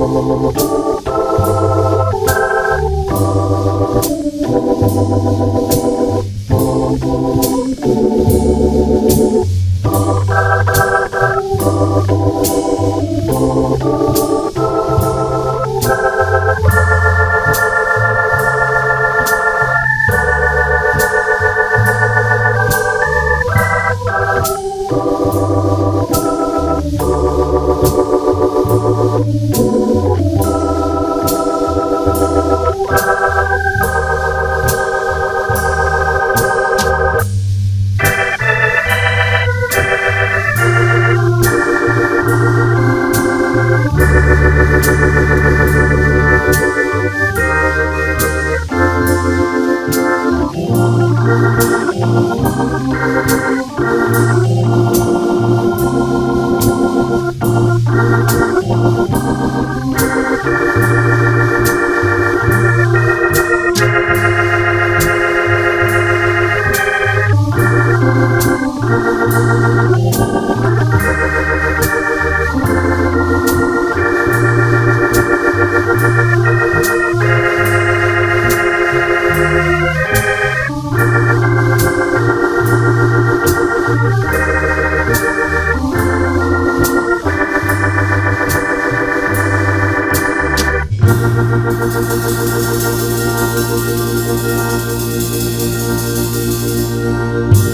Thank Thank you.